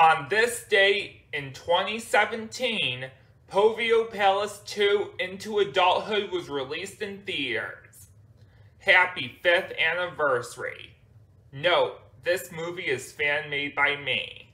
On this date in 2017, Povio Palace 2 Into Adulthood was released in theaters. Happy 5th anniversary. Note, this movie is fan-made by me.